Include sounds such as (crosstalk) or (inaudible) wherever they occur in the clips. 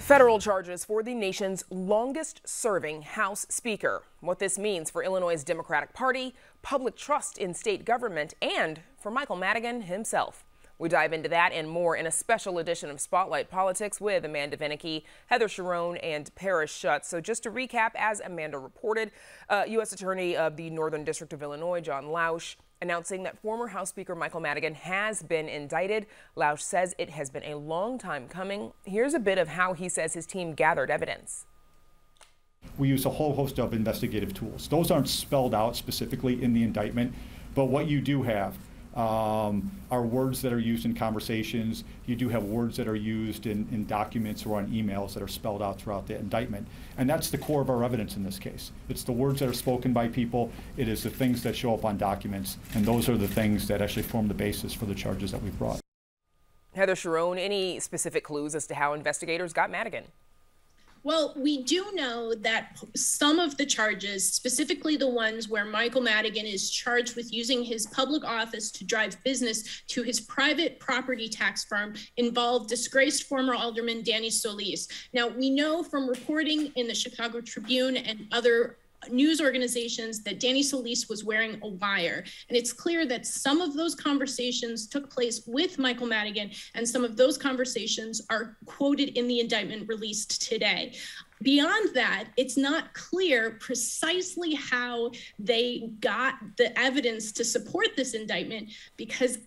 Federal charges for the nation's longest serving House Speaker. What this means for Illinois' Democratic Party, public trust in state government, and for Michael Madigan himself. We dive into that and more in a special edition of Spotlight Politics with Amanda Vinicky, Heather Cherone, and Paris Schutz. So, just to recap, as Amanda reported, uh, U.S. Attorney of the Northern District of Illinois, John Lausch, announcing that former House Speaker Michael Madigan has been indicted. Lausch says it has been a long time coming. Here's a bit of how he says his team gathered evidence. We use a whole host of investigative tools. Those aren't spelled out specifically in the indictment, but what you do have um, are words that are used in conversations. You do have words that are used in, in documents or on emails that are spelled out throughout the indictment. And that's the core of our evidence in this case. It's the words that are spoken by people, it is the things that show up on documents, and those are the things that actually form the basis for the charges that we've brought. Heather Cherone, any specific clues as to how investigators got Madigan? Well, we do know that some of the charges, specifically the ones where Michael Madigan is charged with using his public office to drive business to his private property tax firm, involve disgraced former Alderman Danny Solis. Now, we know from reporting in the Chicago Tribune and other news organizations that Danny Solis was wearing a wire. And it's clear that some of those conversations took place with Michael Madigan, and some of those conversations are quoted in the indictment released today. Beyond that, it's not clear precisely how they got the evidence to support this indictment because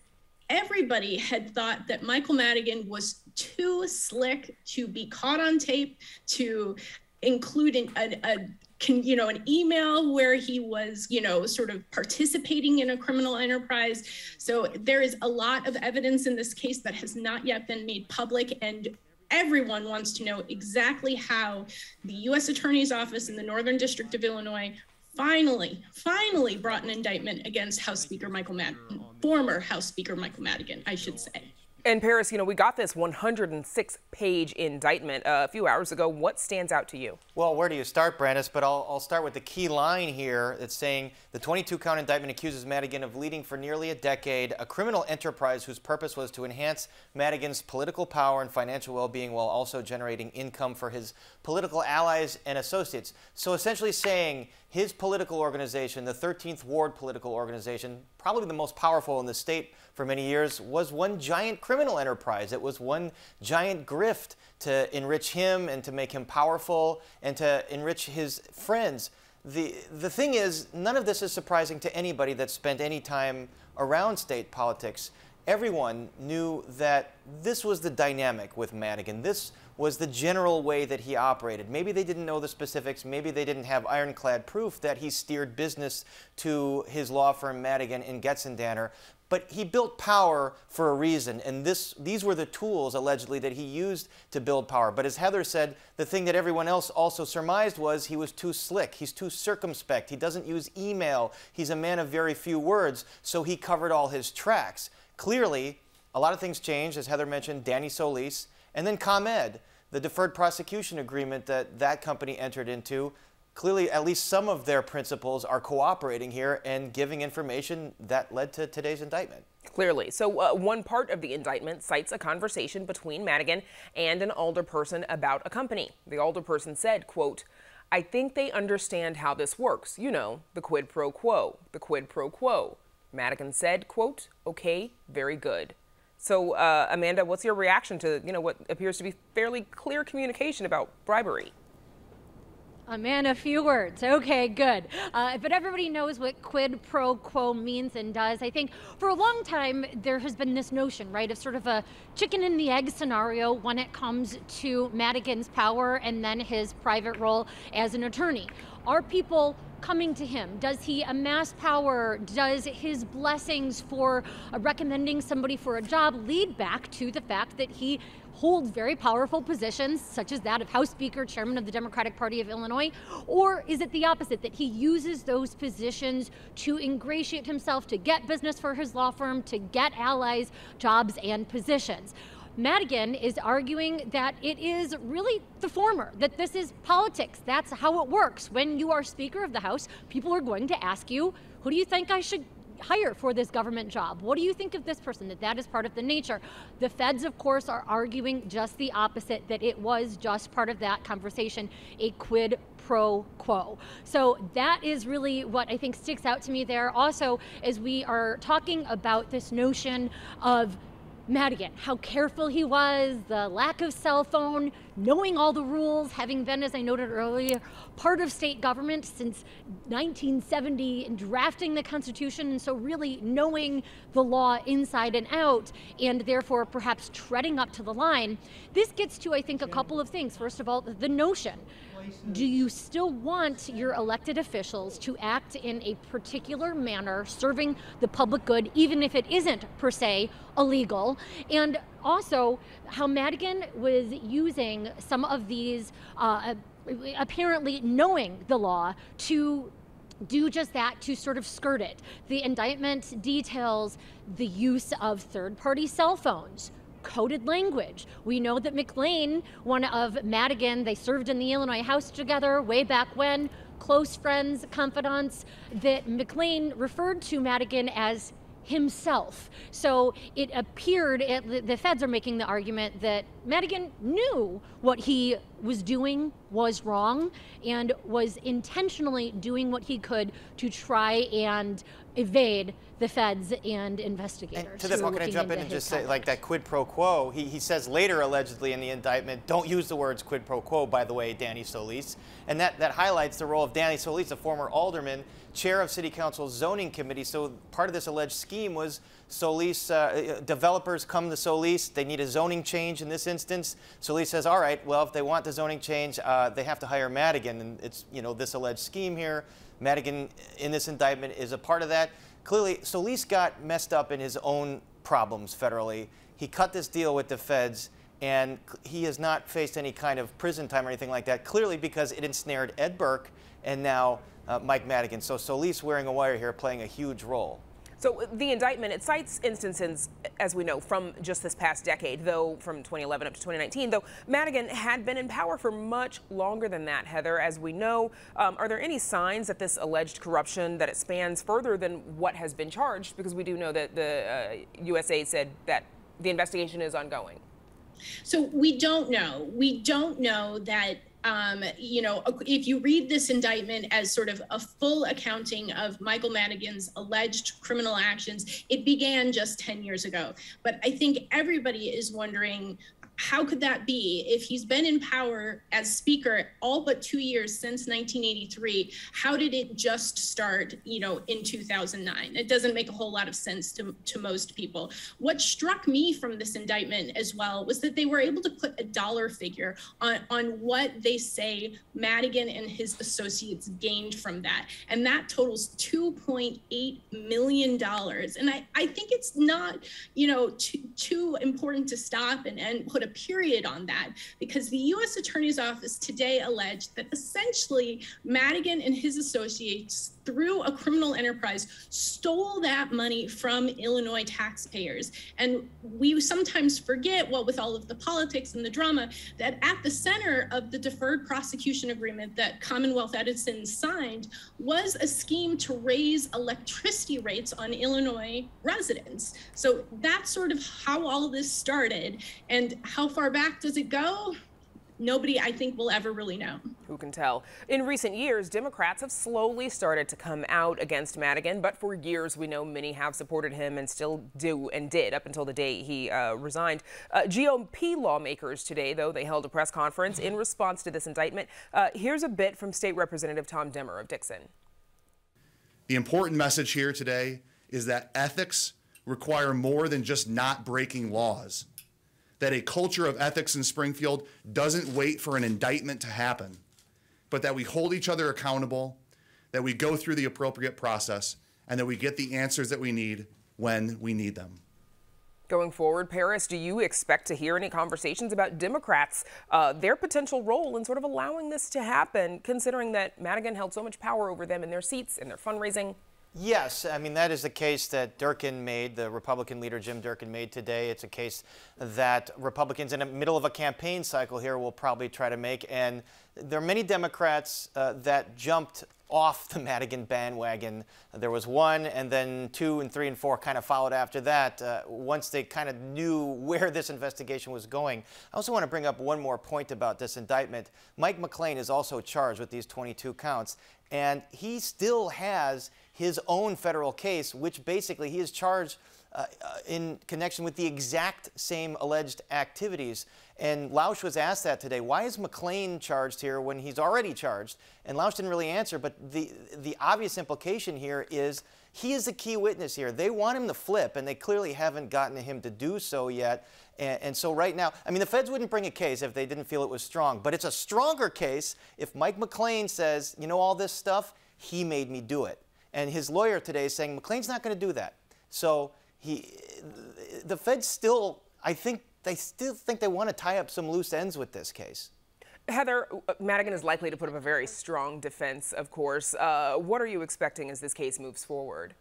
everybody had thought that Michael Madigan was too slick to be caught on tape, to include an, a, a can, you know, an email where he was, you know, sort of participating in a criminal enterprise. So there is a lot of evidence in this case that has not yet been made public and everyone wants to know exactly how the U.S. Attorney's Office in the Northern District of Illinois finally, finally brought an indictment against House Speaker Michael Madigan, former House Speaker Michael Madigan, I should say. And Paris, you know, we got this 106 page indictment uh, a few hours ago. What stands out to you? Well, where do you start, Brandis? But I'll, I'll start with the key line here that's saying the 22 count indictment accuses Madigan of leading for nearly a decade a criminal enterprise whose purpose was to enhance Madigan's political power and financial well being while also generating income for his political allies and associates. So essentially saying his political organization, the 13th Ward political organization, probably the most powerful in the state for many years, was one giant criminal enterprise. It was one giant grift to enrich him and to make him powerful and to enrich his friends. The, the thing is, none of this is surprising to anybody that spent any time around state politics. Everyone knew that this was the dynamic with Madigan. This was the general way that he operated. Maybe they didn't know the specifics. Maybe they didn't have ironclad proof that he steered business to his law firm Madigan in Getzendanner. But he built power for a reason, and this, these were the tools, allegedly, that he used to build power. But as Heather said, the thing that everyone else also surmised was he was too slick. He's too circumspect. He doesn't use email. He's a man of very few words, so he covered all his tracks. Clearly, a lot of things changed, as Heather mentioned, Danny Solis, and then ComEd, the deferred prosecution agreement that that company entered into clearly at least some of their principals are cooperating here and giving information that led to today's indictment. Clearly. So, uh, one part of the indictment cites a conversation between Madigan and an alderperson about a company. The alderperson said, quote, I think they understand how this works. You know, the quid pro quo, the quid pro quo. Madigan said, quote, okay, very good. So, uh, Amanda, what's your reaction to, you know, what appears to be fairly clear communication about bribery? A man few words. Okay, good. Uh, but everybody knows what quid pro quo means and does. I think for a long time there has been this notion, right, of sort of a chicken and the egg scenario when it comes to Madigan's power and then his private role as an attorney. Are people coming to him? Does he amass power? Does his blessings for uh, recommending somebody for a job lead back to the fact that he holds very powerful positions, such as that of House Speaker, Chairman of the Democratic Party of Illinois? Or is it the opposite, that he uses those positions to ingratiate himself, to get business for his law firm, to get allies, jobs, and positions? Madigan is arguing that it is really the former, that this is politics. That's how it works. When you are Speaker of the House, people are going to ask you, who do you think I should hire for this government job. What do you think of this person? That that is part of the nature. The feds, of course, are arguing just the opposite. That it was just part of that conversation, a quid pro quo. So that is really what I think sticks out to me there. Also, as we are talking about this notion of Madigan, how careful he was, the lack of cell phone, knowing all the rules, having been, as I noted earlier, part of state government since 1970 and drafting the Constitution, and so really knowing the law inside and out, and therefore perhaps treading up to the line. This gets to, I think, a couple of things. First of all, the notion do you still want your elected officials to act in a particular manner, serving the public good, even if it isn't per se illegal? And also, how Madigan was using some of these, uh, apparently knowing the law, to do just that to sort of skirt it. The indictment details the use of third party cell phones coded language. We know that McClain, one of Madigan, they served in the Illinois House together way back when, close friends, confidants, that McClain referred to Madigan as himself. So it appeared, it, the feds are making the argument that Madigan knew what he was doing was wrong and was intentionally doing what he could to try and evade the feds and investigators. And to this, I'm going to jump in and just say, like that quid pro quo. He, he says later, allegedly in the indictment, don't use the words quid pro quo. By the way, Danny Solis, and that that highlights the role of Danny Solis, a former alderman, chair of City Council's zoning committee. So part of this alleged scheme was Solis uh, developers come to Solis. They need a zoning change in this instance. Solis says, all right, well, if they want the zoning change, uh, they have to hire Madigan, and it's you know this alleged scheme here. Madigan in this indictment is a part of that. Clearly, Solis got messed up in his own problems federally. He cut this deal with the feds, and he has not faced any kind of prison time or anything like that, clearly because it ensnared Ed Burke and now uh, Mike Madigan. So Solis wearing a wire here playing a huge role. So the indictment, it cites instances, as we know, from just this past decade, though from 2011 up to 2019, though Madigan had been in power for much longer than that, Heather, as we know. Um, are there any signs that this alleged corruption, that it spans further than what has been charged? Because we do know that the uh, USA said that the investigation is ongoing. So we don't know. We don't know that um, you know, if you read this indictment as sort of a full accounting of Michael Madigan's alleged criminal actions, it began just 10 years ago. But I think everybody is wondering how could that be if he's been in power as speaker all but two years since 1983 how did it just start you know in 2009 it doesn't make a whole lot of sense to, to most people. What struck me from this indictment as well was that they were able to put a dollar figure on, on what they say madigan and his associates gained from that. And that totals 2.8 million dollars. And I, I think it's not you know too, too important to stop and, and put a period on that because the U.S. Attorney's Office today alleged that essentially Madigan and his associates through a criminal enterprise, stole that money from Illinois taxpayers. And we sometimes forget, well, with all of the politics and the drama, that at the center of the deferred prosecution agreement that Commonwealth Edison signed was a scheme to raise electricity rates on Illinois residents. So that's sort of how all this started. And how far back does it go? nobody, I think, will ever really know. Who can tell? In recent years, Democrats have slowly started to come out against Madigan, but for years we know many have supported him and still do and did up until the day he uh, resigned. Uh, GOP lawmakers today, though, they held a press conference in response to this indictment. Uh, here's a bit from State Representative Tom Demmer of Dixon. The important message here today is that ethics require more than just not breaking laws that a culture of ethics in Springfield doesn't wait for an indictment to happen, but that we hold each other accountable, that we go through the appropriate process, and that we get the answers that we need when we need them. Going forward, Paris, do you expect to hear any conversations about Democrats, uh, their potential role in sort of allowing this to happen, considering that Madigan held so much power over them in their seats and their fundraising? Yes, I mean, that is the case that Durkin made, the Republican leader Jim Durkin made today. It's a case that Republicans in the middle of a campaign cycle here will probably try to make. And there are many Democrats uh, that jumped off the (laughs) Madigan bandwagon. There was one, and then two and three and four kind of followed after that uh, once they kind of knew (laughs) where this investigation was going. I also want to bring up one more point about this indictment. Mike McClain is also charged with these 22 counts, and he still has his own federal case, which basically he is charged uh, uh, in connection with the exact same alleged activities. And Lausch was asked that today. Why is McClain charged here when he's already charged? And Lausch didn't really answer, but the, the obvious implication here is he is the key witness here. They want him to flip, and they clearly haven't gotten him to do so yet. And, and, so right now, I mean, the feds wouldn't bring a case if they didn't feel it was strong, but it's a stronger case if Mike McClain says, you know, all this stuff, he made me do it. And his lawyer today is saying McClain's not going to do that. So he, the feds still, I think, they still think they want to tie up some loose ends with this case. Heather, uh, Madigan is likely to put up a very strong defense, of course. Uh, what are you expecting as this case moves forward?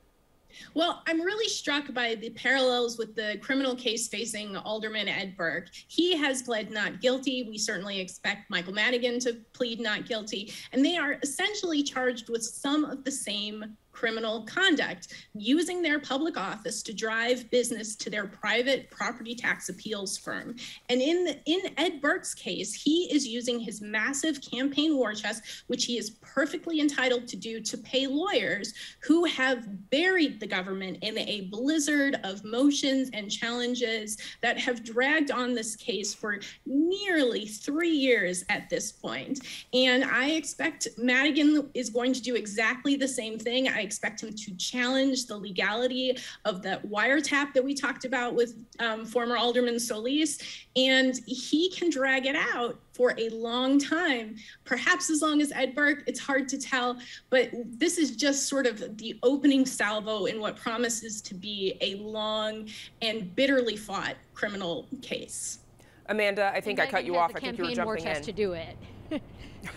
Well, I'm really struck by the parallels with the criminal case facing Alderman Ed Burke. He has pled not guilty. We certainly expect Michael Madigan to plead not guilty. And they are essentially charged with some of the same criminal conduct, using their public office to drive business to their private property tax appeals firm. And in the, in Ed Burke's case, he is using his massive campaign war chest, which he is perfectly entitled to do, to pay lawyers who have buried the government in a blizzard of motions and challenges that have dragged on this case for nearly three years at this point. And I expect Madigan is going to do exactly the same thing. I expect him to challenge the legality of the wiretap that we talked about with um, former Alderman Solis. And he can drag it out for a long time, perhaps as long as Ed Burke. It's hard to tell, but this is just sort of the opening salvo in what promises to be a long and bitterly fought criminal case. Amanda, I think I cut you off. I think you were jumping in. to do it. (laughs)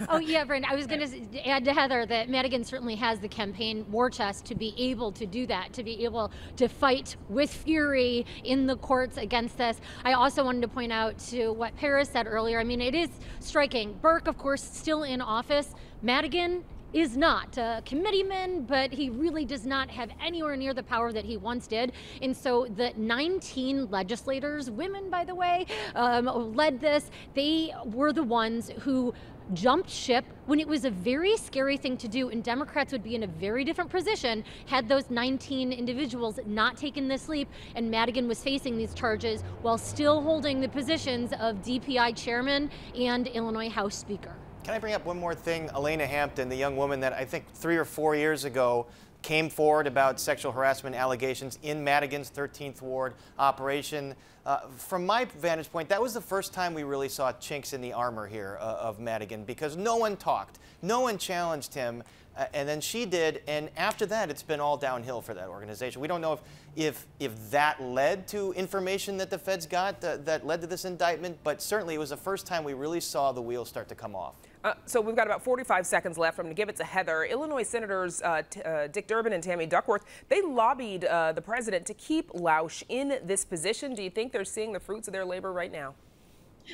oh yeah, Brenda. I was going to add to Heather that Madigan certainly has the campaign war chest to be able to do that, to be able to fight with fury in the courts against this. I also wanted to point out to what Paris said earlier. I mean, it is striking. Burke, of course, still in office. Madigan is not a committeeman, but he really does not have anywhere near the power that he once did. And so the 19 legislators, women, by the way, um, led this. They were the ones who jumped ship when it was a very scary thing to do, and Democrats would be in a very different position had those 19 individuals not taken this leap and Madigan was facing these charges while still holding the positions of DPI chairman and Illinois House Speaker. Can I bring up one more thing? Alaina Hampton, the young woman that I think three or four years ago came forward about sexual harassment allegations in Madigan's 13th Ward operation. Uh, from my vantage point, that was the first time we really saw chinks in the armor here uh, of Madigan because no one talked, no one challenged him, uh, and then she did. And after that, it's been all downhill for that organization. We don't know if if if that led to information that the feds got that, that led to this indictment, but certainly it was the first time we really saw the wheels start to come off. Uh, so we've got about 45 seconds left. I'm going to give it to Heather. Illinois Senators uh, uh, Dick Durbin and Tammy Duckworth, they lobbied uh, the president to keep Lausch in this position. Do you think they're seeing the fruits of their labor right now?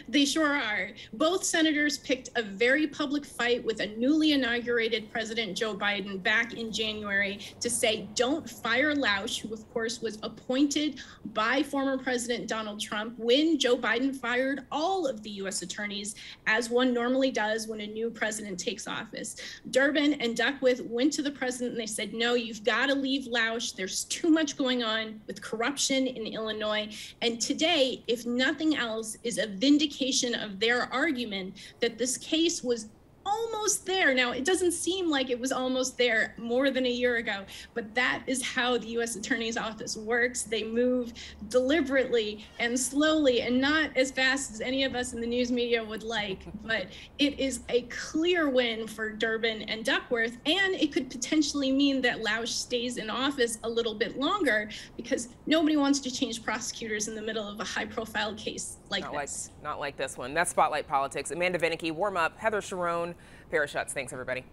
They sure are. Both senators picked a very public fight with a newly inaugurated President Joe Biden back in January to say, don't fire Lausch, who, of course, was appointed by former President Donald Trump when Joe Biden fired all of the U.S. attorneys, as one normally does when a new president takes office. Durbin and Duckworth went to the president and they said, no, you've got to leave Lausch. There's too much going on with corruption in Illinois. And today, if nothing else, is a vindication indication of their argument that this case was almost there. Now, it doesn't seem like it was almost there more than a year ago, but that is how the U.S. Attorney's Office works. They move deliberately and slowly and not as fast as any of us in the news media would like. But it is a clear win for Durbin and Duckworth, and it could potentially mean that Lausch stays in office a little bit longer because nobody wants to change prosecutors in the middle of a high profile case like not this. Like, not like this one. That's Spotlight Politics. Amanda Vinicky, warm up. Heather Cherone, Paris Schutz. Thanks, everybody.